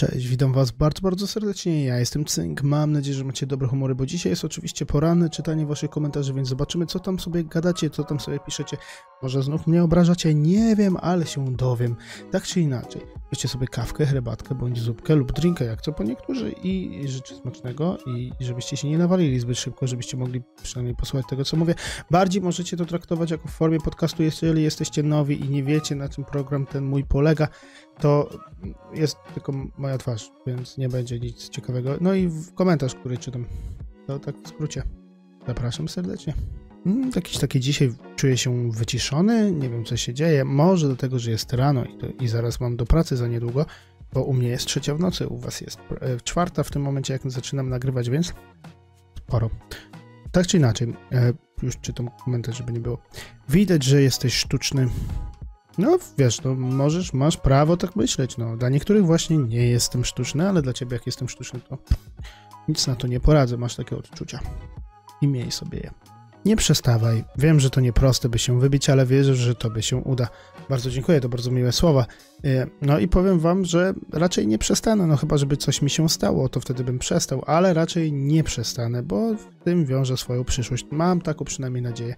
Cześć, witam was bardzo, bardzo serdecznie. Ja jestem Cynk. Mam nadzieję, że macie dobre humory, bo dzisiaj jest oczywiście poranne czytanie waszych komentarzy, więc zobaczymy, co tam sobie gadacie, co tam sobie piszecie. Może znów mnie obrażacie, nie wiem, ale się dowiem. Tak czy inaczej, weźcie sobie kawkę, herbatkę bądź zupkę lub drinkę, jak co po niektórzy i życzę smacznego i żebyście się nie nawalili zbyt szybko, żebyście mogli przynajmniej posłuchać tego, co mówię. Bardziej możecie to traktować jako w formie podcastu, jeżeli jesteście nowi i nie wiecie, na czym program ten mój polega, to jest tylko moja twarz, więc nie będzie nic ciekawego. No i komentarz, który czytam. To tak w skrócie. Zapraszam serdecznie. Mm, jakiś taki dzisiaj czuję się wyciszony, nie wiem co się dzieje. Może do tego, że jest rano i, i zaraz mam do pracy za niedługo, bo u mnie jest trzecia w nocy, u was jest e, czwarta w tym momencie, jak zaczynam nagrywać, więc sporo. Tak czy inaczej, e, już czytam komentarz, żeby nie było. Widać, że jesteś sztuczny. No wiesz, no możesz, masz prawo tak myśleć, no. Dla niektórych właśnie nie jestem sztuczny, ale dla ciebie jak jestem sztuczny, to nic na to nie poradzę, masz takie odczucia. I miej sobie je. Nie przestawaj. Wiem, że to nieproste, by się wybić, ale wierzę, że to by się uda. Bardzo dziękuję, to bardzo miłe słowa. E, no i powiem wam, że raczej nie przestanę, no chyba, żeby coś mi się stało, to wtedy bym przestał, ale raczej nie przestanę, bo w tym wiąże swoją przyszłość. Mam taką przynajmniej nadzieję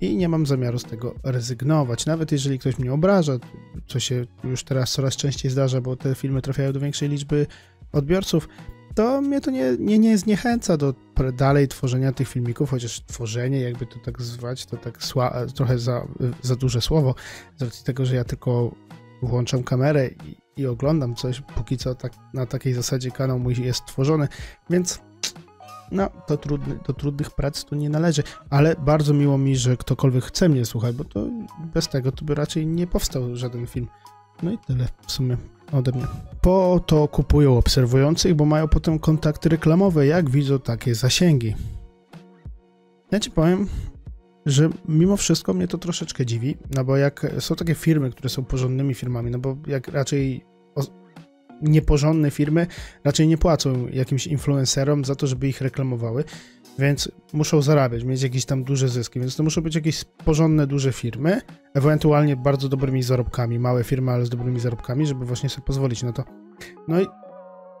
i nie mam zamiaru z tego rezygnować. Nawet jeżeli ktoś mnie obraża, co się już teraz coraz częściej zdarza, bo te filmy trafiają do większej liczby odbiorców, to mnie to nie, nie, nie zniechęca do dalej tworzenia tych filmików, chociaż tworzenie, jakby to tak zwać, to tak sła, trochę za, za duże słowo, z racji tego, że ja tylko włączam kamerę i, i oglądam coś, póki co tak, na takiej zasadzie kanał mój jest tworzony, więc no, do, trudny, do trudnych prac tu nie należy, ale bardzo miło mi, że ktokolwiek chce mnie słuchać, bo to bez tego to by raczej nie powstał żaden film. No i tyle w sumie ode mnie. Po to kupują obserwujących, bo mają potem kontakty reklamowe, jak widzą takie zasięgi. Ja ci powiem, że mimo wszystko mnie to troszeczkę dziwi, no bo jak są takie firmy, które są porządnymi firmami, no bo jak raczej nieporządne firmy raczej nie płacą jakimś influencerom za to, żeby ich reklamowały, więc muszą zarabiać, mieć jakieś tam duże zyski, więc to muszą być jakieś porządne, duże firmy, ewentualnie bardzo dobrymi zarobkami, małe firmy, ale z dobrymi zarobkami, żeby właśnie sobie pozwolić na to. No i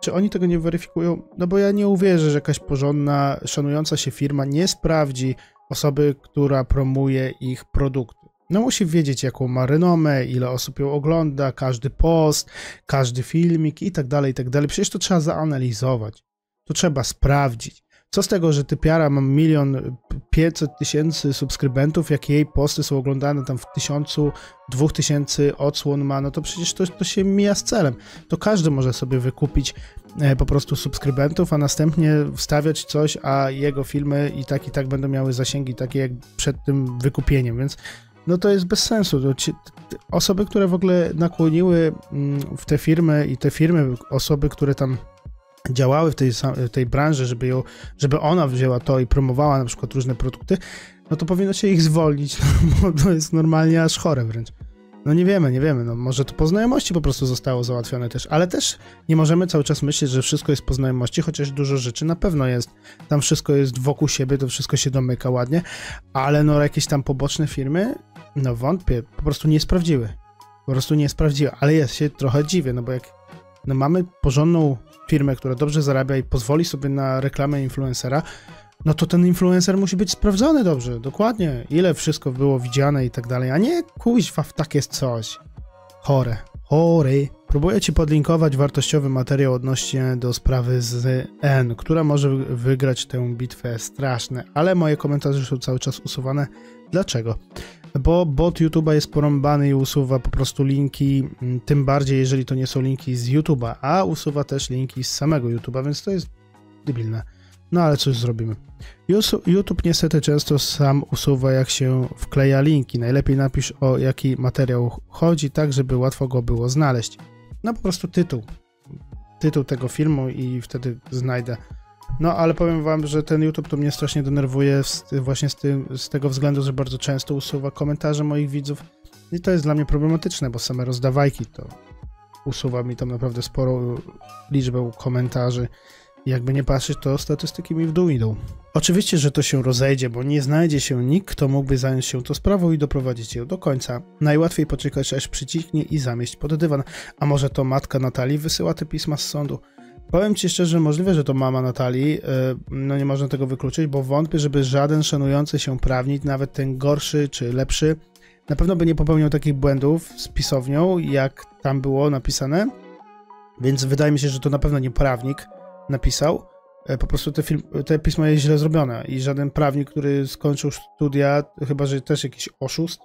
czy oni tego nie weryfikują? No bo ja nie uwierzę, że jakaś porządna, szanująca się firma nie sprawdzi osoby, która promuje ich produkty. No musi wiedzieć, jaką ma renomę, ile osób ją ogląda, każdy post, każdy filmik i tak dalej, i tak dalej. Przecież to trzeba zanalizować. To trzeba sprawdzić. Co z tego, że typiara ma milion pięćset tysięcy subskrybentów, jak jej posty są oglądane tam w tysiącu, dwóch tysięcy odsłon ma, no to przecież to, to się mija z celem. To każdy może sobie wykupić e, po prostu subskrybentów, a następnie wstawiać coś, a jego filmy i tak i tak będą miały zasięgi takie jak przed tym wykupieniem, więc no to jest bez sensu. Ci, osoby, które w ogóle nakłoniły mm, w te firmy i te firmy, osoby, które tam działały w tej, w tej branży, żeby, ją, żeby ona wzięła to i promowała na przykład różne produkty, no to powinno się ich zwolnić, no, bo to jest normalnie aż chore wręcz. No nie wiemy, nie wiemy, no może to po znajomości po prostu zostało załatwione też, ale też nie możemy cały czas myśleć, że wszystko jest po znajomości, chociaż dużo rzeczy na pewno jest. Tam wszystko jest wokół siebie, to wszystko się domyka ładnie, ale no jakieś tam poboczne firmy, no wątpię, po prostu nie sprawdziły. Po prostu nie sprawdziły, ale ja się trochę dziwię, no bo jak no mamy porządną firmę, która dobrze zarabia i pozwoli sobie na reklamę influencera, no to ten influencer musi być sprawdzony dobrze, dokładnie, ile wszystko było widziane i tak dalej, a nie kuźwa w takie coś. Chore, chore. Próbuję ci podlinkować wartościowy materiał odnośnie do sprawy z N, która może wygrać tę bitwę straszne, ale moje komentarze są cały czas usuwane. Dlaczego? Bo bot YouTube'a jest porąbany i usuwa po prostu linki, mm, tym bardziej jeżeli to nie są linki z YouTube'a, a usuwa też linki z samego YouTube'a, więc to jest debilne. No ale coś zrobimy. YouTube niestety często sam usuwa jak się wkleja linki. Najlepiej napisz o jaki materiał chodzi, tak żeby łatwo go było znaleźć. No po prostu tytuł. Tytuł tego filmu i wtedy znajdę. No ale powiem wam, że ten YouTube to mnie strasznie denerwuje właśnie z, tym, z tego względu, że bardzo często usuwa komentarze moich widzów. I to jest dla mnie problematyczne, bo same rozdawajki to usuwa mi tam naprawdę sporą liczbę komentarzy jakby nie patrzeć, to statystyki mi w dół idą. Oczywiście, że to się rozejdzie, bo nie znajdzie się nikt, kto mógłby zająć się tą sprawą i doprowadzić ją do końca. Najłatwiej poczekać, aż przycichnie i zamieść pod dywan. A może to matka Natalii wysyła te pisma z sądu? Powiem ci szczerze, możliwe, że to mama Natalii, e, no nie można tego wykluczyć, bo wątpię, żeby żaden szanujący się prawnik, nawet ten gorszy czy lepszy, na pewno by nie popełniał takich błędów z pisownią, jak tam było napisane. Więc wydaje mi się, że to na pewno nie prawnik napisał. E, po prostu te, film, te pismo jest źle zrobione i żaden prawnik, który skończył studia, chyba że też jakiś oszust,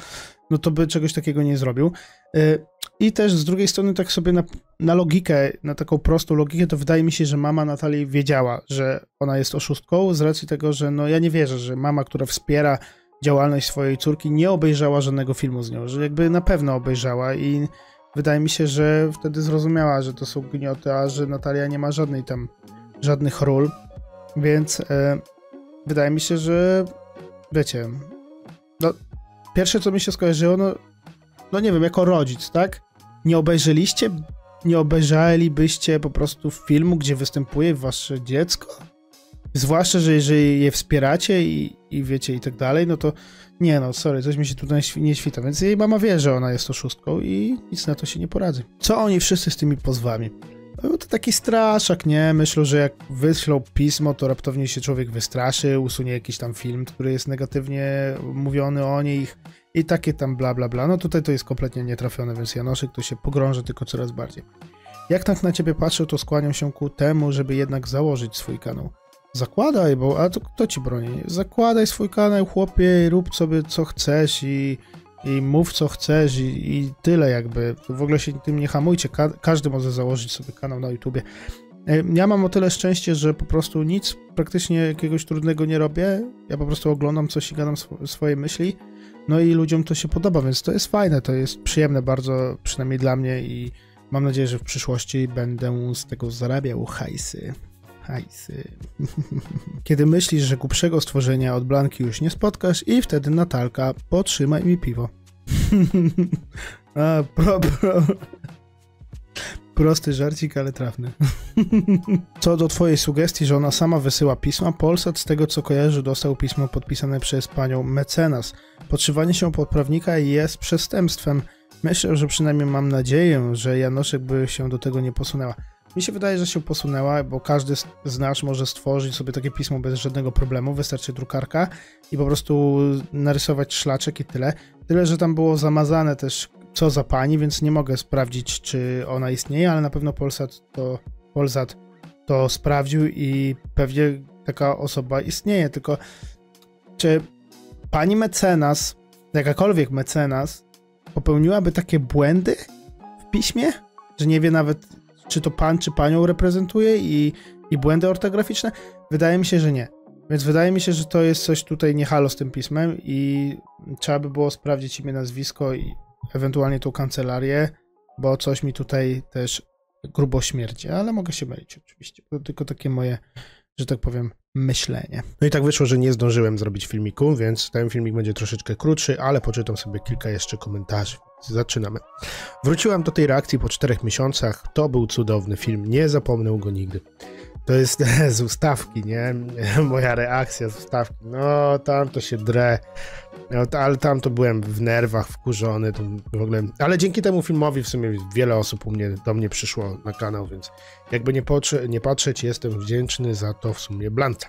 no to by czegoś takiego nie zrobił. E, I też z drugiej strony, tak sobie na, na logikę, na taką prostą logikę, to wydaje mi się, że mama Natalii wiedziała, że ona jest oszustką, z racji tego, że no ja nie wierzę, że mama, która wspiera działalność swojej córki, nie obejrzała żadnego filmu z nią, że jakby na pewno obejrzała i wydaje mi się, że wtedy zrozumiała, że to są gnioty, a że Natalia nie ma żadnej tam, żadnych ról, więc e, wydaje mi się, że wiecie, no, pierwsze co mi się skojarzyło, no, no nie wiem, jako rodzic, tak? Nie obejrzeliście, nie obejrzelibyście po prostu filmu, gdzie występuje wasze dziecko? Zwłaszcza, że jeżeli je wspieracie i, i wiecie i tak dalej, no to nie no, sorry, coś mi się tutaj nie świta. Więc jej mama wie, że ona jest oszustką i nic na to się nie poradzi. Co oni wszyscy z tymi pozwami? No to taki straszak, nie? Myślę, że jak wyślą pismo, to raptownie się człowiek wystraszy, usunie jakiś tam film, który jest negatywnie mówiony o nich i takie tam bla bla bla. No tutaj to jest kompletnie nietrafione, więc Janoszek to się pogrąży tylko coraz bardziej. Jak tak na ciebie patrzę, to skłaniam się ku temu, żeby jednak założyć swój kanał. Zakładaj, bo a to kto ci broni? Zakładaj swój kanał, chłopie, rób sobie co chcesz i, i mów co chcesz i, i tyle jakby. W ogóle się tym nie hamujcie, Ka każdy może założyć sobie kanał na YouTubie. E, ja mam o tyle szczęście, że po prostu nic praktycznie jakiegoś trudnego nie robię. Ja po prostu oglądam coś i gadam sw swoje myśli. No i ludziom to się podoba, więc to jest fajne, to jest przyjemne bardzo, przynajmniej dla mnie i mam nadzieję, że w przyszłości będę z tego zarabiał hajsy hajsy. Kiedy myślisz, że głupszego stworzenia od Blanki już nie spotkasz i wtedy Natalka, potrzymaj mi piwo. A, pro, pro. Prosty żarcik, ale trafny. Co do twojej sugestii, że ona sama wysyła pisma, Polsat z tego co kojarzy dostał pismo podpisane przez panią mecenas. Podszywanie się pod prawnika jest przestępstwem. Myślę, że przynajmniej mam nadzieję, że Janoszek by się do tego nie posunęła. Mi się wydaje, że się posunęła, bo każdy z nas może stworzyć sobie takie pismo bez żadnego problemu. Wystarczy drukarka i po prostu narysować szlaczek i tyle. Tyle, że tam było zamazane też co za pani, więc nie mogę sprawdzić, czy ona istnieje, ale na pewno Polsat to, Polsat to sprawdził i pewnie taka osoba istnieje. Tylko czy pani mecenas, jakakolwiek mecenas, popełniłaby takie błędy w piśmie, że nie wie nawet czy to pan, czy panią reprezentuje i, i błędy ortograficzne? Wydaje mi się, że nie. Więc wydaje mi się, że to jest coś tutaj nie halo z tym pismem i trzeba by było sprawdzić imię, nazwisko i ewentualnie tą kancelarię, bo coś mi tutaj też grubo śmierdzi, ale mogę się mylić oczywiście. To tylko takie moje, że tak powiem, myślenie. No i tak wyszło, że nie zdążyłem zrobić filmiku, więc ten filmik będzie troszeczkę krótszy, ale poczytam sobie kilka jeszcze komentarzy. Zaczynamy. Wróciłam do tej reakcji po czterech miesiącach. To był cudowny film, nie zapomnę go nigdy. To jest z ustawki, nie? Moja reakcja z ustawki. No, tam to się drę. No, ale tam to byłem w nerwach, wkurzony. To w ogóle... Ale dzięki temu filmowi w sumie wiele osób u mnie, do mnie przyszło na kanał, więc jakby nie, nie patrzeć, jestem wdzięczny za to w sumie Blanta.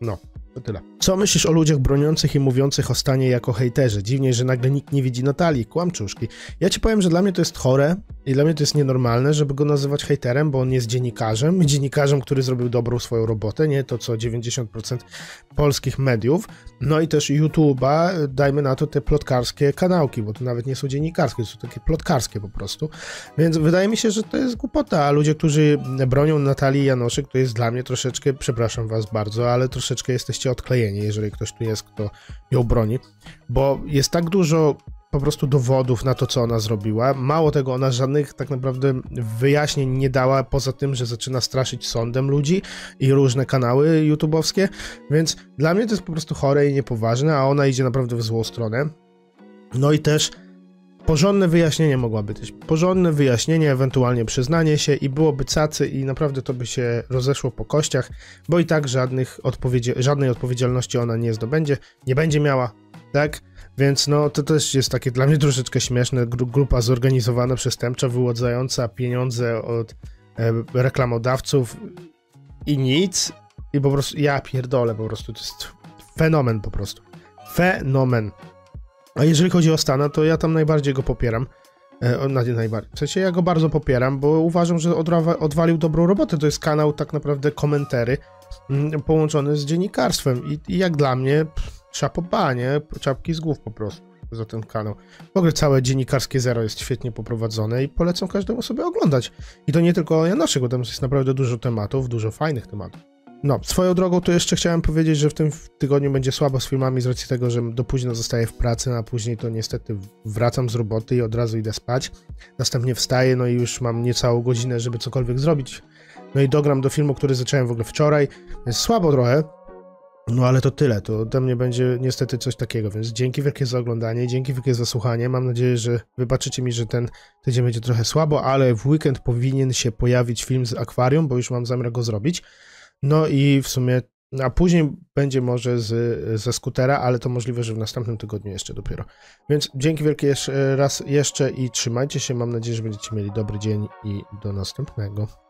No. To tyle. Co myślisz o ludziach broniących i mówiących o stanie jako hejterze? Dziwnie, że nagle nikt nie widzi Natalii, kłamczuszki. Ja ci powiem, że dla mnie to jest chore i dla mnie to jest nienormalne, żeby go nazywać hejterem, bo on jest dziennikarzem, dziennikarzem, który zrobił dobrą swoją robotę, nie to co 90% polskich mediów. No i też YouTube'a, dajmy na to te plotkarskie kanałki, bo to nawet nie są dziennikarskie, to są takie plotkarskie po prostu. Więc wydaje mi się, że to jest głupota, a ludzie, którzy bronią Natalii Janoszek, to jest dla mnie troszeczkę, przepraszam was bardzo, ale troszeczkę jesteście jesteście odklejeni, jeżeli ktoś tu jest, kto ją broni, bo jest tak dużo po prostu dowodów na to, co ona zrobiła. Mało tego, ona żadnych tak naprawdę wyjaśnień nie dała, poza tym, że zaczyna straszyć sądem ludzi i różne kanały YouTube'owskie, więc dla mnie to jest po prostu chore i niepoważne, a ona idzie naprawdę w złą stronę. No i też porządne wyjaśnienie mogłaby być. Porządne wyjaśnienie, ewentualnie przyznanie się i byłoby cacy i naprawdę to by się rozeszło po kościach, bo i tak żadnych odpowiedzi, żadnej odpowiedzialności ona nie zdobędzie, nie będzie miała, tak? Więc no to też jest takie dla mnie troszeczkę śmieszne. Gru grupa zorganizowana, przestępcza, wyłudzająca pieniądze od e, reklamodawców i nic. I po prostu ja pierdolę po prostu. To jest fenomen po prostu. Fenomen. A jeżeli chodzi o Stana, to ja tam najbardziej go popieram. E, na najbardziej. W sensie ja go bardzo popieram, bo uważam, że odwalił dobrą robotę. To jest kanał tak naprawdę komentary mm, połączony z dziennikarstwem. I, i jak dla mnie, szapoba, nie? Czapki z głów po prostu za ten kanał. W ogóle całe dziennikarskie zero jest świetnie poprowadzone i polecam każdemu sobie oglądać. I to nie tylko o Janaszego, tam jest naprawdę dużo tematów, dużo fajnych tematów. No, swoją drogą to jeszcze chciałem powiedzieć, że w tym tygodniu będzie słabo z filmami z racji tego, że do późna zostaję w pracy, a później to niestety wracam z roboty i od razu idę spać. Następnie wstaję, no i już mam niecałą godzinę, żeby cokolwiek zrobić. No i dogram do filmu, który zacząłem w ogóle wczoraj. Słabo trochę, no ale to tyle, to ode mnie będzie niestety coś takiego, więc dzięki wielkie za oglądanie, dzięki wielkie za słuchanie. Mam nadzieję, że wybaczycie mi, że ten tydzień będzie trochę słabo, ale w weekend powinien się pojawić film z akwarium, bo już mam zamiar go zrobić. No i w sumie, a później będzie może z, ze skutera, ale to możliwe, że w następnym tygodniu jeszcze dopiero. Więc dzięki wielkie jeszcze raz jeszcze i trzymajcie się. Mam nadzieję, że będziecie mieli dobry dzień i do następnego.